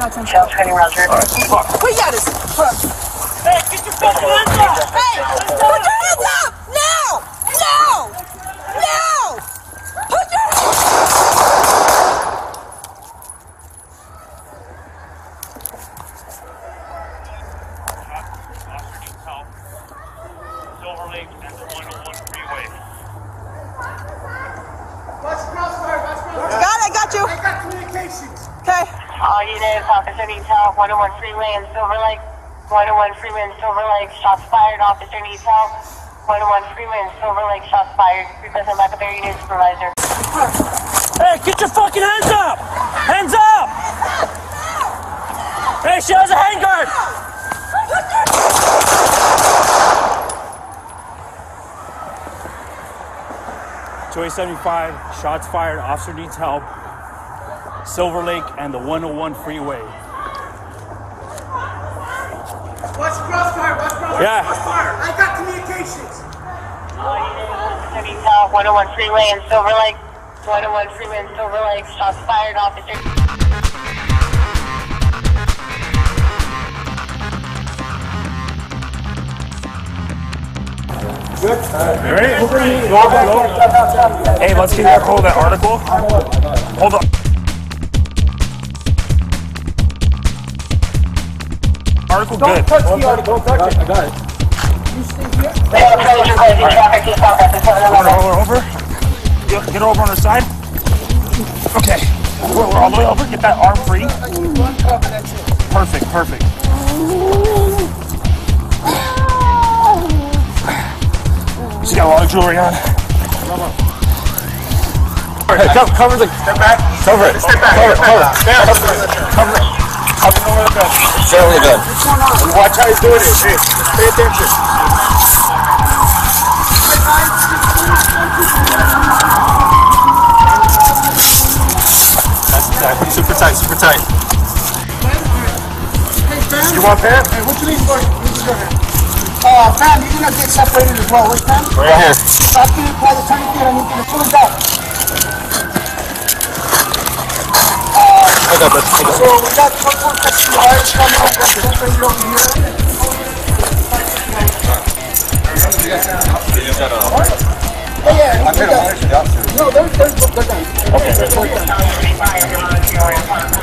Shell 20 Roger. We got this. Hey, get your fucking hands up! Hey, put your hands up! Now! Now! Now! Put your hands Silver Lake and the 101 freeway. Watch crossfire, watch crossfire. Got it, got you. I got communications. Okay. All units, Officer Detail, 101 Freeway and Silver Lake. 101 Freeway and Silver Lake, shots fired. Officer Detail, 101 Freeway and Silver Lake, shots fired. Requesting backup area unit supervisor. Hey, get your fucking hands up! Hands up! Hey, she has a handgun! Two seventy-five. Shots fired. Officer needs help. Silver Lake and the 101 freeway. Watch crossfire, watch crossfire. Yeah. Crossfire. I got communications. All units, 101 Freeway and Silver Lake. 101 Freeway and Silver Lake, shots fired. Officer. You ready? Hey, let's get hold that article. Hold on. Article Don't good. Touch the article. Don't touch it. I got it. You stay here. Traffic to South Africa. Over, over, over. Get, get over on the side. Okay. We're, we're all the way over. Get that arm free. One cover, that's it. Perfect, perfect. She's got a lot of jewelry on. Hey, cover, cover the. Step back. Cover it. Step back. Cover it. Cover it. Cover it. Over the bed. Fairly good. Watch how he's doing it. Hey, pay attention. That's exactly. Super tight. Super tight. Hey, fam. You want that? Hey, what you need for? What's your hand? Uh, fam, you're gonna get separated as well. Wait, fam. Right here. After you apply the tourniquet, I need you to pull it out. So we got a couple catching wires coming up from here. Oh, yeah, I'm gonna watch it out. No, they're, they're, they're done. Okay, good. They're done.